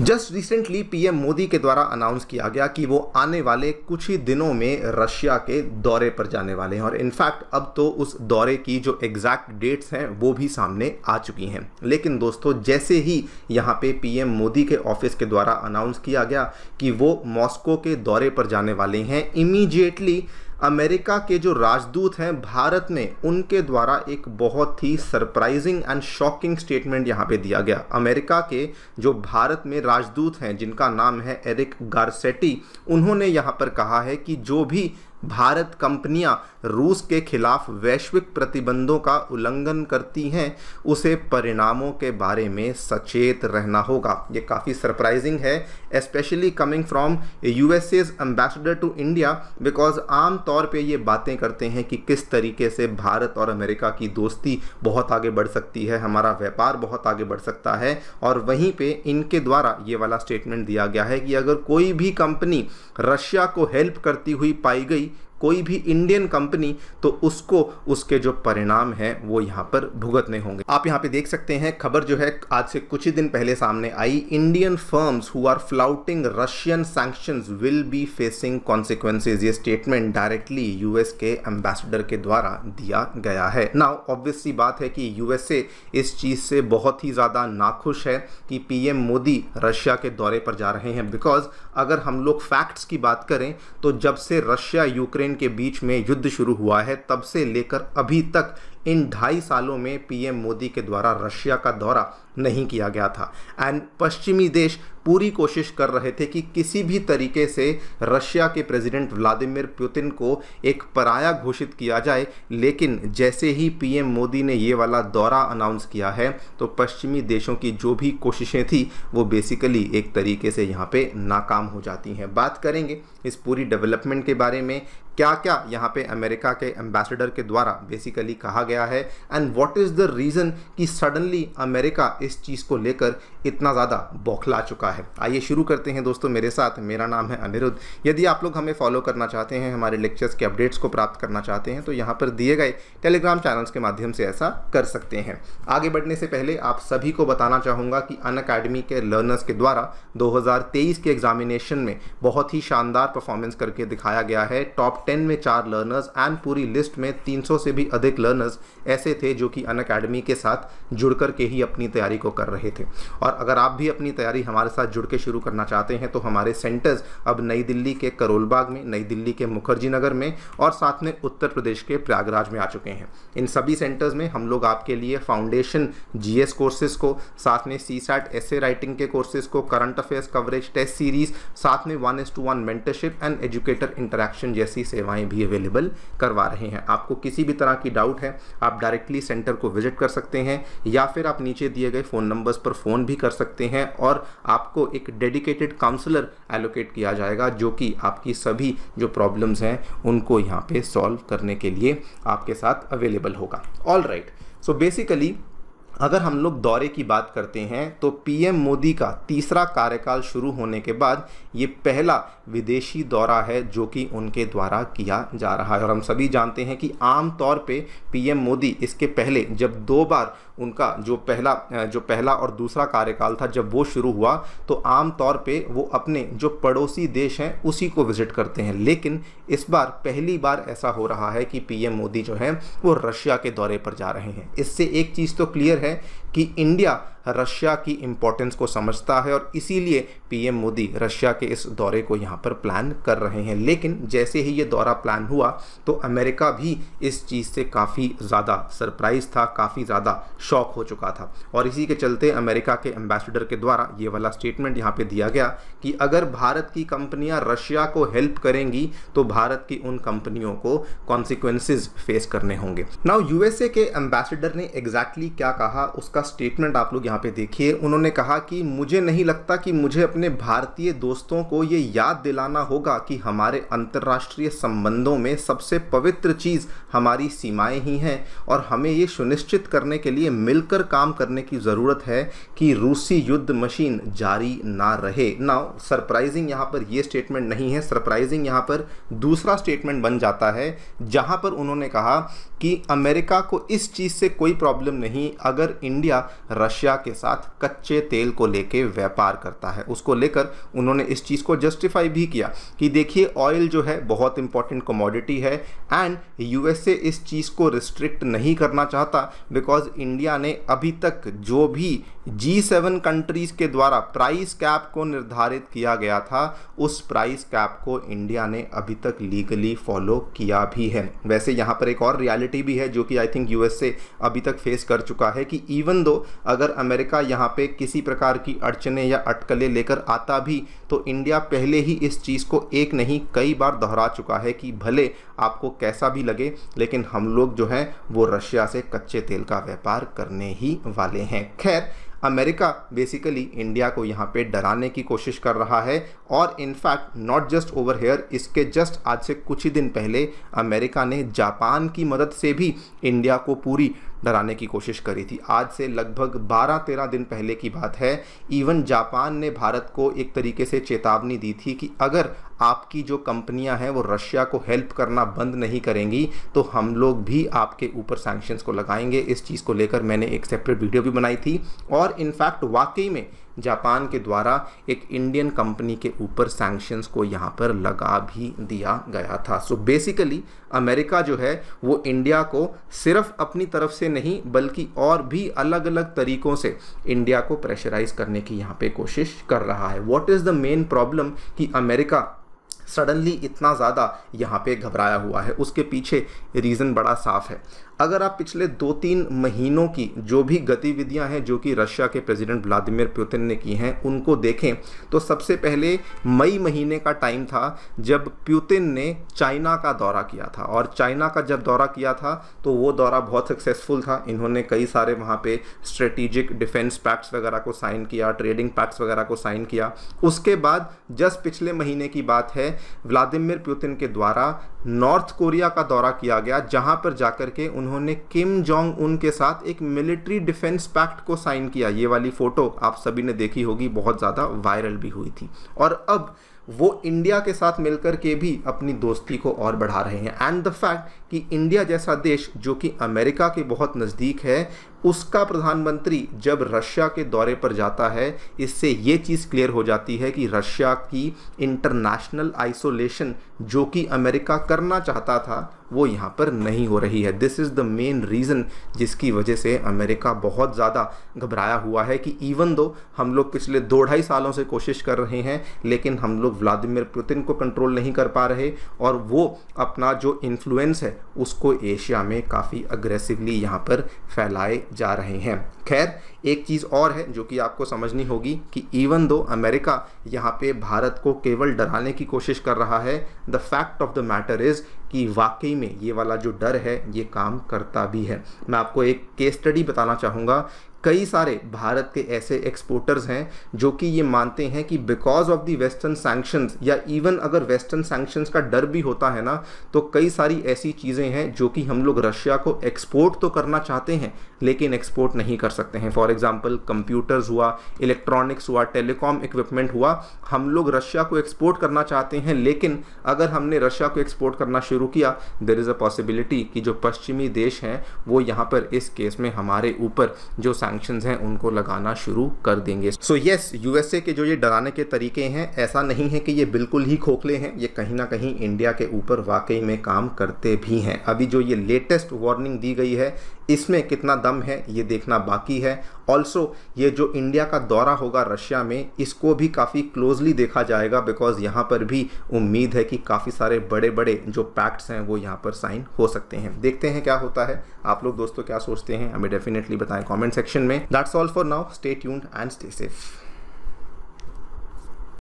Just recently PM Modi के द्वारा announce किया गया कि वो आने वाले कुछ ही दिनों में रशिया के दौरे पर जाने वाले हैं। और इनफैक्ट अब तो उस दौरे की जो एग्जैक्ट डेट्स हैं, वो भी सामने आ चुकी हैं। लेकिन दोस्तों, जैसे ही यहाँ पे पीएम मोदी के ऑफ़िस के द्वारा अनाउंस किया गया कि वो मॉस्को के दौरे पर जाने वाले हैं इमीजिएटली अमेरिका के जो राजदूत हैं, भारत में उनके द्वारा एक बहुत ही सरप्राइजिंग एंड शॉकिंग स्टेटमेंट यहाँ पे दिया गया। अमेरिका के जो भारत में राजदूत हैं, जिनका नाम है एरिक गारसेटी, उन्होंने यहाँ पर कहा है कि जो भी भारत कंपनियाँ रूस के खिलाफ वैश्विक प्रतिबंधों का उल्लंघन करती हैं, उसे परिणामों के बारे में सचेत रहना होगा। ये काफ़ी सरप्राइजिंग है specially coming from U S as ambassador to India because आम तौर पे ये बातें करते हैं कि किस तरीके से भारत और अमेरिका की दोस्ती बहुत आगे बढ़ सकती है, हमारा व्यापार बहुत आगे बढ़ सकता है, और वहीं पे इनके द्वारा ये वाला स्टेटमेंट दिया गया है कि अगर कोई भी कंपनी रशिया को हेल्प करती हुई पाई गई कोई भी इंडियन कंपनी तो उसको, उसके जो परिणाम हैं, वो यहाँ पर भुगतने होंगे। आप यहाँ पे देख सकते हैं, खबर जो है, आज से कुछ ही दिन पहले सामने आई। Indian firms who are flouting Russian sanctions will be facing consequences ये स्टेटमेंट डायरेक्टली यूएस के एम्बेसडर के द्वारा दिया गया है। नाउ ऑब्वियस सी बात है कि यूएसए इस चीज़ से बहुत ही ज़्यादा नाखुश है कि पीएम मोदी रशिया के दौरे पर जा रहे हैं। बिकॉज़ अगर हम लोग फैक्ट्स की बात करें तो जब से रशिया यूक्रेन के बीच में युद्ध शुरू हुआ है तब से लेकर अभी तक इन ढाई सालों में पीएम मोदी के द्वारा रशिया का दौरा नहीं किया गया था। एंड पश्चिमी देश पूरी कोशिश कर रहे थे कि किसी भी तरीके से रशिया के प्रेसिडेंट व्लादिमीर पुतिन को एक पराया घोषित किया जाए, लेकिन जैसे ही पीएम मोदी ने ये वाला दौरा अनाउंस किया है तो पश्चिमी देशों की जो भी कोशिशें थी, वो बेसिकली एक तरीके से यहाँ पे नाकाम हो जाती हैं। बात करेंगे इस पूरी डेवलपमेंट के बारे में क्या क्या यहाँ पे अमेरिका के एम्बेसडर के द्वारा बेसिकली कहा गया है। And what is the reason कि सडनली अमेरिका इस चीज़ को लेकर इतना ज़्यादा बौखला चुका है? आइए शुरू करते हैं दोस्तों मेरे साथ। मेरा नाम है अनिरुद्ध। यदि आप लोग हमें फॉलो करना चाहते हैं, हमारे लेक्चर्स के अपडेट्स को प्राप्त करना चाहते हैं तो यहाँ पर दिए गए टेलीग्राम चैनल्स के माध्यम से ऐसा कर सकते हैं। आगे बढ़ने से पहले आप सभी को बताना चाहूँगा कि अन अकेडमी के लर्नर्स के द्वारा दो हज़ार तेईस के एग्जामिनेशन में बहुत ही शानदार परफॉर्मेंस करके दिखाया गया है। टॉप टेन में चार लर्नर्स एंड पूरी लिस्ट में 300 से भी अधिक लर्नर्स ऐसे थे जो कि अन अकेडमी के साथ जुड़ कर के ही अपनी तैयारी को कर रहे थे। और अगर आप भी अपनी तैयारी हमारे साथ जुड़ के शुरू करना चाहते हैं तो हमारे सेंटर्स अब नई दिल्ली के करोलबाग में, नई दिल्ली के मुखर्जी नगर में और साथ में उत्तर प्रदेश के प्रयागराज में आ चुके हैं। इन सभी सेंटर्स में हम लोग आपके लिए फाउंडेशन जीएस कोर्सेज को, साथ में सी सैट एस राइटिंग के कोर्सेज को current affairs coverage test series साथ में one S to one mentorship and educator interaction जैसी सेवाएँ भी अवेलेबल करवा रहे हैं। आपको किसी भी तरह की डाउट है आप डायरेक्टली सेंटर को विज़िट कर सकते हैं, या फिर आप नीचे दिए गए फ़ोन नंबर्स पर फ़ोन भी कर सकते हैं, और आपको एक डेडिकेटेड काउंसलर एलोकेट किया जाएगा, जो कि आपकी सभी जो प्रॉब्लम्स हैं, उनको यहाँ पे सॉल्व करने के लिए आपके साथ अवेलेबल होगा। ऑल राइट सो बेसिकली अगर हम लोग दौरे की बात करते हैं तो पीएम मोदी का तीसरा कार्यकाल शुरू होने के बाद ये पहला विदेशी दौरा है जो कि उनके द्वारा किया जा रहा है। और हम सभी जानते हैं कि आम तौर पे पीएम मोदी इसके पहले जब दो बार उनका जो पहला जो पहला और दूसरा कार्यकाल था जब वो शुरू हुआ तो आम तौर पे वो अपने जो पड़ोसी देश हैं उसी को विज़िट करते हैं। लेकिन इस बार पहली बार ऐसा हो रहा है कि पीएम मोदी जो हैं वो रशिया के दौरे पर जा रहे हैं। इससे एक चीज़ तो क्लियर है कि इंडिया रशिया की इम्पोर्टेंस को समझता है और इसीलिए पीएम मोदी रशिया के इस दौरे को यहाँ पर प्लान कर रहे हैं। लेकिन जैसे ही ये दौरा प्लान हुआ तो अमेरिका भी इस चीज़ से काफ़ी ज़्यादा सरप्राइज़ था, काफ़ी ज़्यादा शॉक हो चुका था। और इसी के चलते अमेरिका के एम्बेसडर के द्वारा ये वाला स्टेटमेंट यहाँ पे दिया गया कि अगर भारत की कंपनियाँ रशिया को हेल्प करेंगी तो भारत की उन कंपनियों को कॉन्सिक्वेंसेज फेस करने होंगे। नाउ यूएसए के एम्बेसडर ने एग्जैक्टली exactly क्या कहा, उसका स्टेटमेंट आप लोग यहाँ पे देखिए। उन्होंने कहा कि मुझे नहीं लगता कि मुझे अपने भारतीय दोस्तों को ये याद दिलाना होगा कि हमारे अंतर्राष्ट्रीय संबंधों में सबसे पवित्र चीज़ हमारी सीमाएँ ही हैं और हमें ये सुनिश्चित करने के लिए मिलकर काम करने की ज़रूरत है कि रूसी युद्ध मशीन जारी ना रहे। ना सरप्राइजिंग यहाँ पर ये स्टेटमेंट नहीं है। सरप्राइजिंग यहाँ पर दूसरा स्टेटमेंट बन जाता है, जहाँ पर उन्होंने कहा कि अमेरिका को इस चीज़ से कोई प्रॉब्लम नहीं। अगर इंडिया इंडिया रशिया के साथ कच्चे तेल को लेके व्यापार करता है। उसको लेकर उन्होंने इस चीज़ को जस्टिफाई भी किया कि देखिए ऑयल जो है बहुत इंपॉर्टेंट कमोडिटी है एंड यूएसए इस चीज़ को रिस्ट्रिक्ट नहीं करना चाहता बिकॉज़ इंडिया ने अभी तक जो भी जी सेवन कंट्रीज़ के द्वारा प्राइस कैप को निर्धारित किया गया था, उस प्राइस कैप को इंडिया ने अभी तक लीगली फॉलो किया भी है। वैसे यहाँ पर एक और रियलिटी भी है, जो कि आई थिंक यूएसए अभी तक फेस कर चुका है कि इवन दो अगर अमेरिका यहाँ पे किसी प्रकार की अड़चने या अटकलें लेकर आता भी तो इंडिया पहले ही इस चीज़ को एक नहीं, कई बार दोहरा चुका है कि भले आपको कैसा भी लगे, लेकिन हम लोग जो हैं, वो रशिया से कच्चे तेल का व्यापार करने ही वाले हैं। खैर अमेरिका बेसिकली इंडिया को यहाँ पे डराने की कोशिश कर रहा है और in fact not just over here इसके जस्ट आज से कुछ ही दिन पहले अमेरिका ने जापान की मदद से भी इंडिया को पूरी डराने की कोशिश करी थी। आज से लगभग 12-13 दिन पहले की बात है। इवन जापान ने भारत को एक तरीके से चेतावनी दी थी कि अगर आपकी जो कंपनियाँ हैं वो रशिया को हेल्प करना बंद नहीं करेंगी तो हम लोग भी आपके ऊपर सैंक्शंस को लगाएँगे। इस चीज़ को लेकर मैंने एक सेपरेट वीडियो भी बनाई थी। और इनफैक्ट वाकई में जापान के द्वारा एक इंडियन कंपनी के ऊपर सैंक्शंस को यहाँ पर लगा भी दिया गया था। सो बेसिकली अमेरिका जो है, वो इंडिया को सिर्फ़ अपनी तरफ़ से नहीं, बल्कि और भी अलग अलग तरीकों से इंडिया को प्रेशराइज करने की यहाँ पे कोशिश कर रहा है। What is the main problem कि अमेरिका सडनली इतना ज़्यादा यहाँ पे घबराया हुआ है? उसके पीछे रीज़न बड़ा साफ़ है। अगर आप पिछले दो तीन महीनों की जो भी गतिविधियाँ हैं, जो कि रशिया के प्रेसिडेंट व्लादिमीर पुतिन ने की हैं, उनको देखें तो सबसे पहले मई महीने का टाइम था जब पुतिन ने चाइना का दौरा किया था। और चाइना का जब दौरा किया था तो वो दौरा बहुत सक्सेसफुल था। इन्होंने कई सारे वहाँ पे स्ट्रेटिजिक डिफेंस पैक्ट्स वगैरह को साइन किया ट्रेडिंग पैक्ट्स वगैरह को साइन किया। उसके बाद, जस्ट पिछले महीने की बात है, व्लादिमिर पुतिन के द्वारा नॉर्थ कोरिया का दौरा किया गया, जहाँ पर जाकर के उन्होंने किम जोंग उन के साथ एक मिलिट्री डिफेंस पैक्ट को साइन किया। ये वाली फ़ोटो आप सभी ने देखी होगी, बहुत ज़्यादा वायरल भी हुई थी। और अब वो इंडिया के साथ मिलकर के भी अपनी दोस्ती को और बढ़ा रहे हैं। एंड द फैक्ट कि इंडिया जैसा देश, जो कि अमेरिका के बहुत नज़दीक है उसका प्रधानमंत्री जब रशिया के दौरे पर जाता है, इससे ये चीज़ क्लियर हो जाती है कि रशिया की इंटरनेशनल आइसोलेशन जो कि अमेरिका करना चाहता था वो यहाँ पर नहीं हो रही है। This is the main reason जिसकी वजह से अमेरिका बहुत ज़्यादा घबराया हुआ है कि इवन दो हम लोग पिछले दो ढाई सालों से कोशिश कर रहे हैं, लेकिन हम लोग व्लादिमिर पुतिन को कंट्रोल नहीं कर पा रहे और वो अपना जो इन्फ्लुएंस है, उसको एशिया में काफ़ी अग्रेसिवली यहाँ पर फैलाए जा रहे हैं। खैर, एक चीज़ और है जो कि आपको समझनी होगी कि इवन दो अमेरिका यहाँ पे भारत को केवल डराने की कोशिश कर रहा है the fact of the matter is कि वाकई में ये वाला जो डर है, ये काम करता भी है। मैं आपको एक केस स्टडी बताना चाहूँगा कई सारे भारत के ऐसे एक्सपोर्टर्स हैं जो कि ये मानते हैं कि because of the western sanctions या इवन अगर वेस्टर्न सैंक्शंस का डर भी होता है ना तो कई सारी ऐसी चीज़ें हैं जो कि हम लोग रशिया को एक्सपोर्ट तो करना चाहते हैं, लेकिन एक्सपोर्ट नहीं कर सकते हैं। फॉर एग्ज़ाम्पल कंप्यूटर्स हुआ इलेक्ट्रॉनिक्स हुआ टेलीकॉम इक्विपमेंट हुआ, हम लोग रशिया को एक्सपोर्ट करना चाहते हैं, लेकिन अगर हमने रशिया को एक्सपोर्ट करना शुरू किया देर इज़ अ पॉसिबिलिटी कि जो पश्चिमी देश हैं, वो यहाँ पर इस केस में हमारे ऊपर, जो सैंक्शंस हैं, उनको लगाना शुरू कर देंगे। सो यस यूएसए के जो ये डराने के तरीके हैं, ऐसा नहीं है कि ये बिल्कुल ही खोखले हैं, ये कहीं ना कहीं इंडिया के ऊपर वाकई में काम करते भी हैं। अभी जो ये लेटेस्ट वार्निंग दी गई है इसमें कितना दम है, ये देखना बाकी है। ऑल्सो ये जो इंडिया का दौरा होगा रशिया में, इसको भी काफ़ी क्लोजली देखा जाएगा बिकॉज़ यहाँ पर भी उम्मीद है कि काफ़ी सारे बड़े बड़े जो पैक्ट्स हैं, वो यहाँ पर साइन हो सकते हैं। देखते हैं क्या होता है। आप लोग दोस्तों क्या सोचते हैं, हमें डेफिनेटली बताएँ कॉमेंट सेक्शन में। That's all for now stay tuned and stay safe